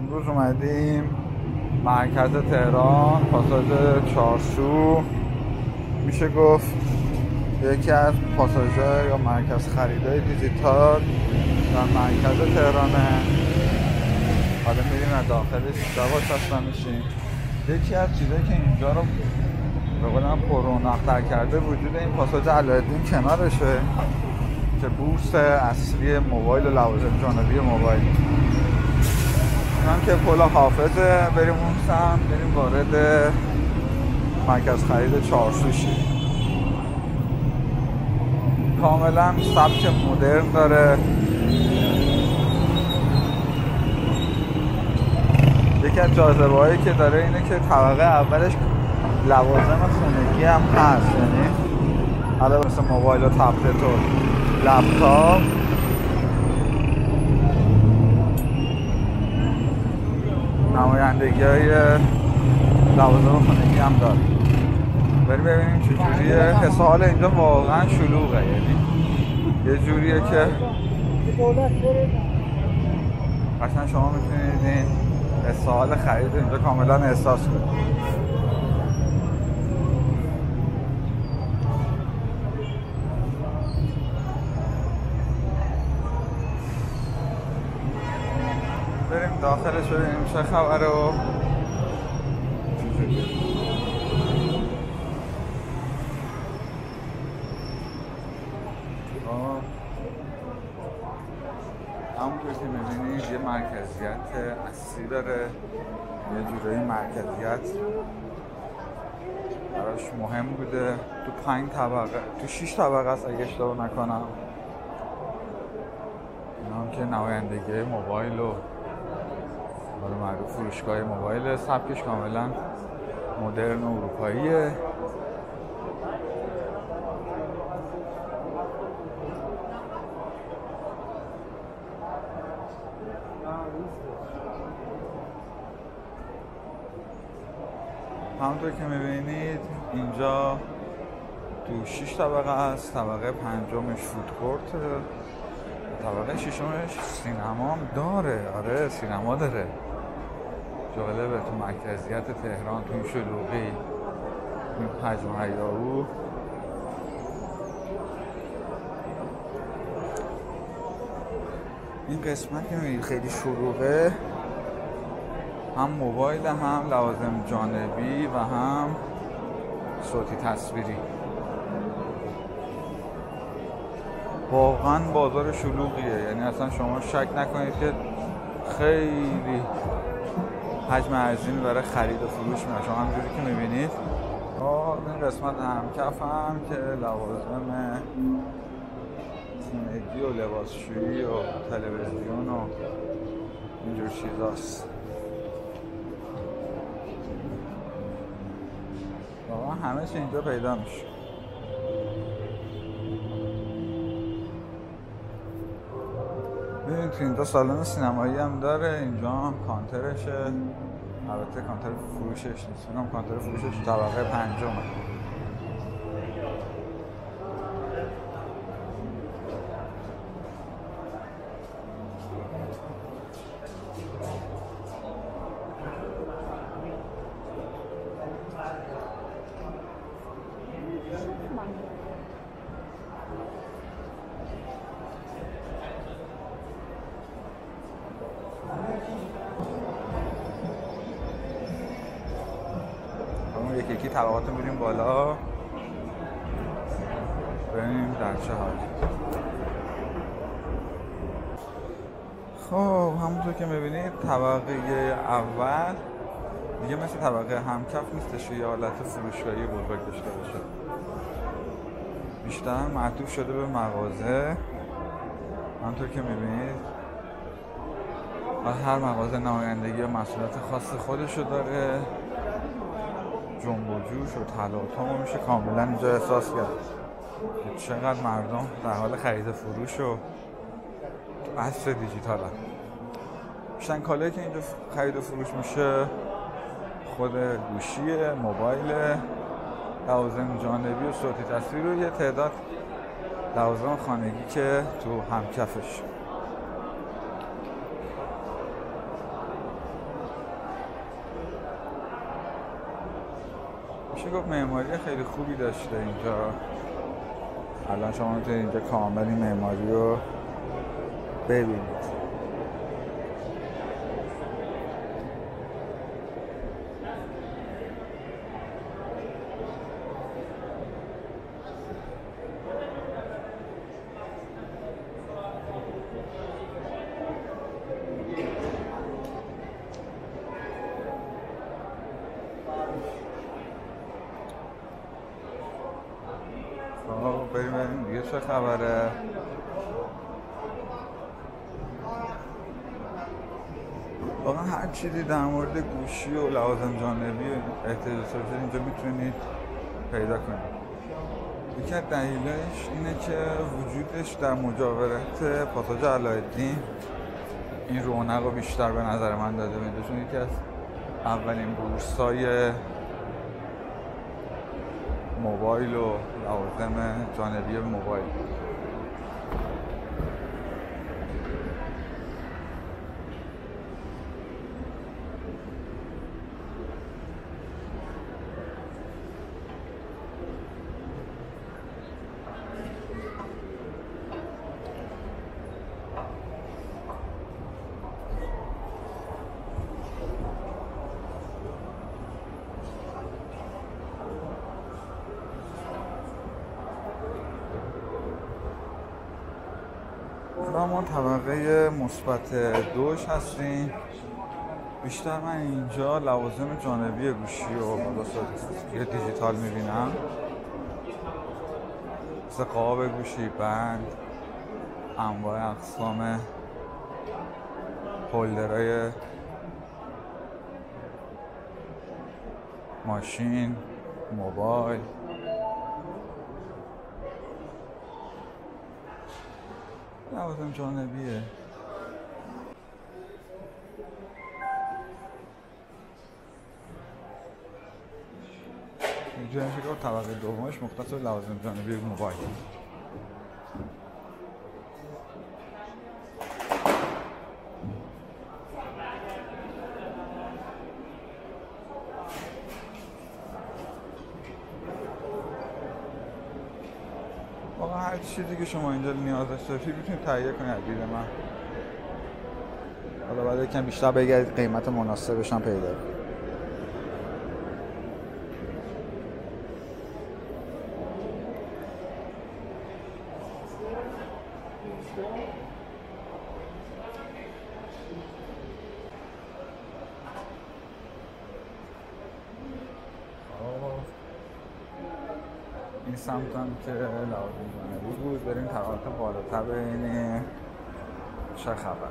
امروز اومدیم مرکز تهران پاساژ چارسو میشه گفت یکی از پاساژ یا مرکز خریدای دیجیتال در مرکز تهرانه. حالا میریم از داخلش سواش اصلا میشیم. یکی از چیزایی که اینجا رو به قولم پرونقتر کرده وجود این پاساژ علایالدین کنارشه که بورس اصلی موبایل و لوازم جانبی موبایل. هم که پل حافظه. بریم اون سم بریم وارد مرکز خرید چارسوشی کاملا سبک مدرن داره. یکی از جاذبه هایی که داره اینه که طبقه اولش لوازم خونگی هم هست. یعنی حالا مثل موبایل و تبلت و لپتاپ نمایندگی های لوازم خانگی هم داره بریم ببینیم چجوریه حس حال اینجا واقعا شلوغه. یعنی یه جوریه که قشنگ شما می‌تونید این حس حال خرید اینجا کاملا احساس کنید. داخلش ببینیم چه خبره و همونطور که می‌بینید یه مرکزیت اصلی داره یه جورایی مرکزیت براش مهم بوده. تو پنج طبقه تو شیش طبقه است اگه اشتباه نکنم. اینا هم که نمایندگی موبایل و حالا معروف فروشگاه موبایل سبکش کاملا مدرن و اروپاییه. همونطور که می‌بینید اینجا تو 6 طبقه است. طبقه پنجمش فودکورت طبقه ششمش سینما داره. آره سینما داره. جالبه تو مرکزیت تهران تو این شلوغی حجم هیاهو. این قسمت که می‌بینید خیلی شلوغه. هم موبایل هم لوازم جانبی و هم صوتی تصویری. واقعا بازار شلوغیه. یعنی اصلا شما شک نکنید که خیلی حجم عظیمی برای خرید و فروش میاد شما همجوری که می‌بینید این قسمت هم کف هم که لوازم خونگی و لباسشویی و تلویزیون و اینجور چیزاست. واقعا همه چی اینجا پیدا میشه. ببینید تو اینجا سالن سینمایی هم داره. اینجا هم کانترشه. البته کانتر فروشش نیست. کانتر فروشش طبقه پنجمه. یکی طبقات رو میریم بالا. ببینیم در چه حال؟ خب همونطور که می‌بینید طبقه اول دیگه مثل طبقه همکف نیستش یه حالت فروشگاهی بزرگ داشته باشه. بیشتر معطوف شده به مغازه. همونطور که می‌بینید هر مغازه نمایندگی و مسئولیت خاص خودشو داره. جنب و جوش و تلاطم میشه کاملا اینجا احساس کرد. که چقدر مردم در حال خرید فروش و عصر دیجیتال هم بیشترین کالایی که اینجا خرید و فروش میشه خود گوشی موبایل لوازم جانبی و صوتی تصویر و یه تعداد لوازم خانگی که تو همکفش. میشه گفت معماری خیلی خوبی داشته اینجا. الان شما می‌تونید اینجا کامل این معماری رو ببینید خب بریم بریم دیگه چه خبره؟ واقعا هر چیزی در مورد گوشی و لوازم جانبی و احتیاجات اینجا می‌تونید پیدا کنید. یکی از دلیلش اینه که وجودش در مجاورت پاساژ علایالدین این رونق رو بیشتر به نظر من داده میده. چون یکی از اولین بورسای موبایل و لوازم جانبی موبایل. و ما طبقه مثبت دوش هستیم. بیشتر من اینجا لوازم جانبی گوشی و یه دیجیتال می‌بینم. مثل قاب گوشی بند انواع اقسام هولدرهای ماشین موبایل. لوازم جانبیه. اینجا میشه که طبقه دومش مختص لوازم جانبی موبایل واقعا هر چیزی که شما اینجا نیاز داشته باشید می‌تونید تهیه کنید از من. حالا بعد یکم بیشتر بگردید قیمت مناسبش هم پیدا کنید. این سمت هم که لوازم جانبی بود بریم طبقات بالاتر ببینیم چه خبر؟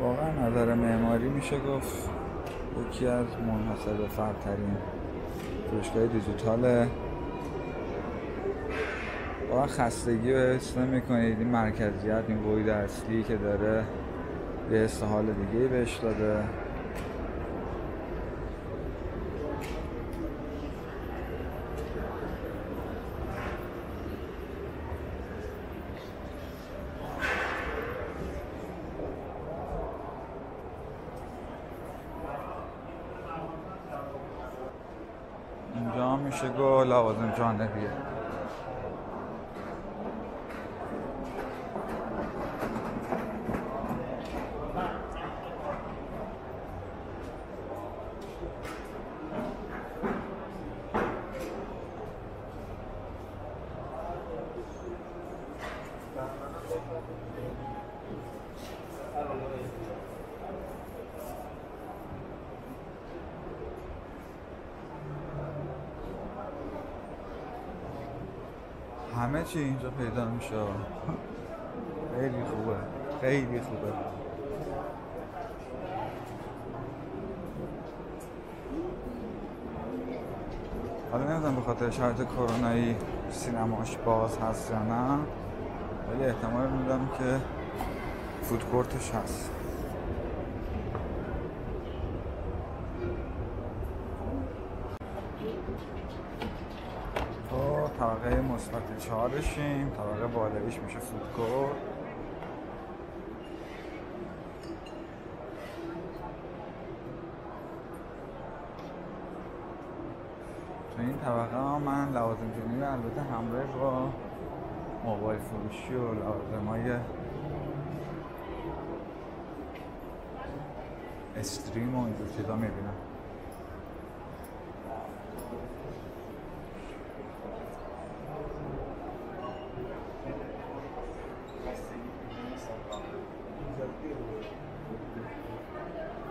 واقعا نظر معماری میشه گفت یکی از منحصر به فردترین فروشگاه دیجیتال. واقعا خستگی رو حس نمی‌کنید. این مرکزیت این قوید اصلی که داره یه حال دیگه بهش داده اینجا هم میشه گفت لوازم جانبیه همه چی اینجا پیدا میشه. خیلی خوبه. خیلی خوبه. حالا نمی‌دونم به خاطر شرط کرونایی سینماش باز هست یا نه ولی احتمال میدم که فودکورتش هست. چهارشیم طبقه بالایش میشه فودکور تو این طبقه ها من لوازم جنوبی البته همراه با موبایل فروشی و لوازم های استریم و اینجور چیزا می‌بینم.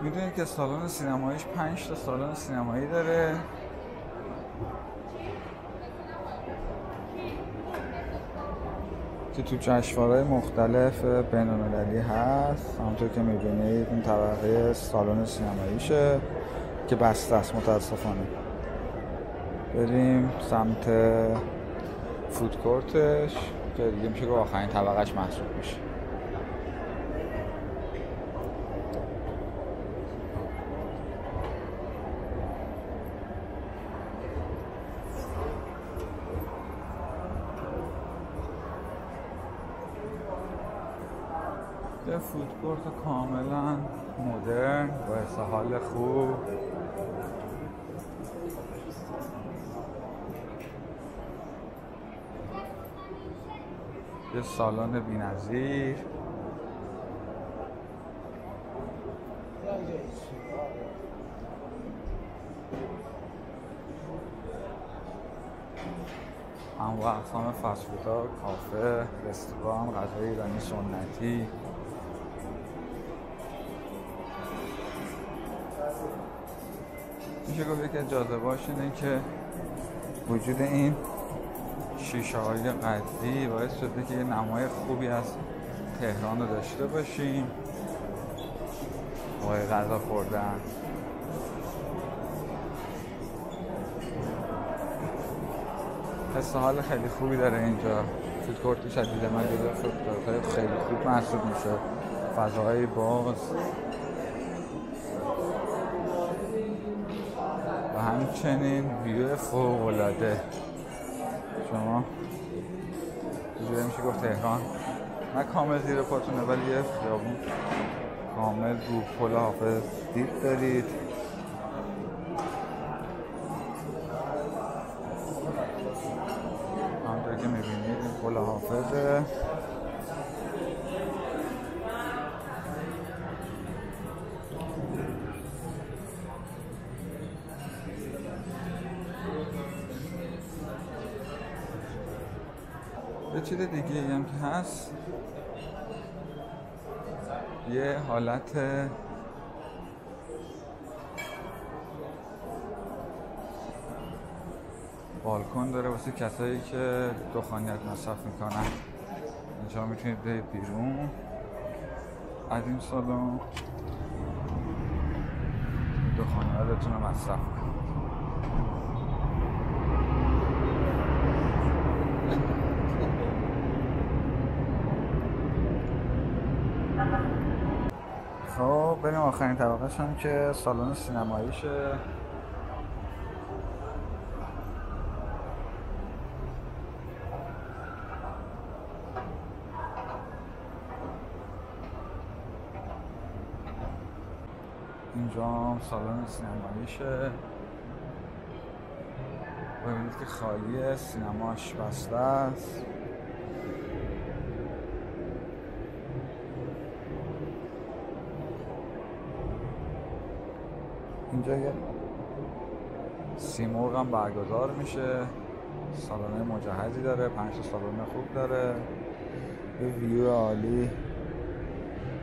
می‌دونید که سالن سینماییش پنج تا سالن سینمایی داره. که تو جشنواره‌های مختلف بین‌المللی هست. همونطور که می‌بینید این طبقه سالن سینماییشه که بسته است متاسفانه. بریم سمت فودکورتش که دیگه میشه که آخرین طبقهش محسوب میشه. فودکورت کاملا مدرن با حال خوب. یه سالن بینظیر. انواع اقسام فسفودا کافه رستوران غذای ایرانی سنتی. میشه گفت یکی از جاذبهاش اینه که وجود این شیشه های قدی باعث شده که یه نمای خوبی از تهران رو داشته باشیم. وای غذا خوردن. حس حال خیلی خوبی داره اینجا. فودکورت شدید من جدا خیلی خوب محسوب میشه فضاهای باز. همچنین ویو فوق العاده شما میشه گفت تهران. نه کامل زیر پاتونه ولی یه خیابون کامل رو پل حافظ. دید دارید. یه چیز دیگه هم که هست. یه حالت بالکن داره واسه کسایی که دخانیت مصرف می‌کنن. اینجا می‌تونید برید بیرون. از این سالن دخانیاتتون رو مصرف کنید خب بریم آخرین طبقه هم که سالن سینماییشه. اینجا هم سالن سینماییشه. ببینید که خالیه سینماش بسته است. اینجا یه سیمرغ هم برگزار میشه. سالن مجهزی داره پنج سالن خوب داره. یه ویو عالی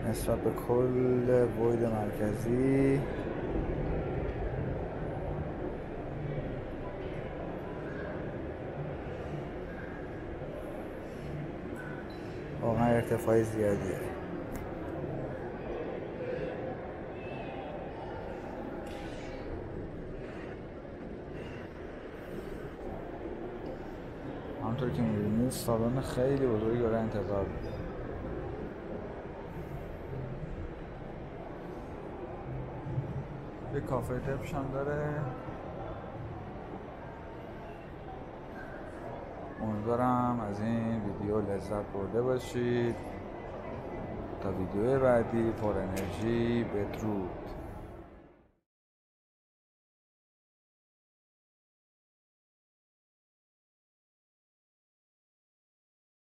نسبت به کل وید مرکزی. واقعا ارتفاع زیادیه همونطور می‌بینید سالن خیلی بزرگی داره انتظار میده یه کافه دبش هم داره. امیدوارم از این ویدیو لذت برده باشید. تا ویدیو بعدی پر انرژی بدرود.